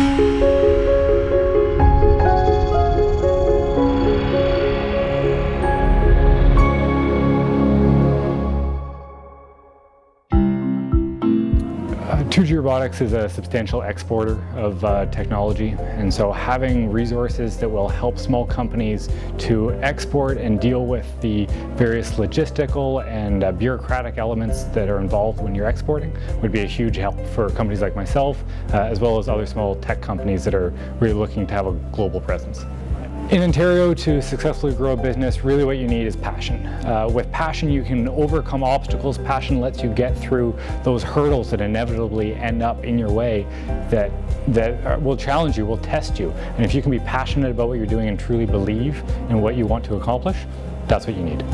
Música 2G Robotics is a substantial exporter of uh, technology and so having resources that will help small companies to export and deal with the various logistical and uh, bureaucratic elements that are involved when you're exporting would be a huge help for companies like myself uh, as well as other small tech companies that are really looking to have a global presence. In Ontario, to successfully grow a business, really what you need is passion. Uh, with passion, you can overcome obstacles. Passion lets you get through those hurdles that inevitably end up in your way that, that will challenge you, will test you. And if you can be passionate about what you're doing and truly believe in what you want to accomplish, that's what you need.